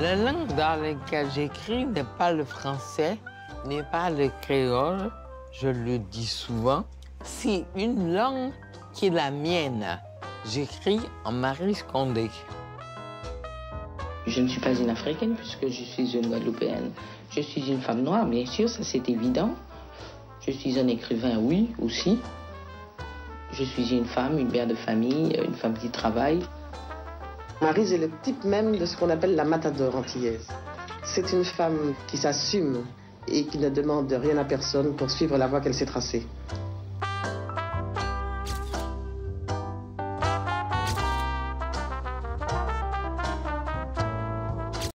La langue dans laquelle j'écris n'est pas le français, n'est pas le créole, je le dis souvent. C'est une langue qui est la mienne. J'écris en Marie Scondé. Je ne suis pas une Africaine puisque je suis une Guadeloupéenne. Je suis une femme noire, bien sûr, ça c'est évident. Je suis un écrivain, oui, aussi. Je suis une femme, une mère de famille, une femme qui travaille. Marise est le type même de ce qu'on appelle la matador antillaise. C'est une femme qui s'assume et qui ne demande rien à personne pour suivre la voie qu'elle s'est tracée.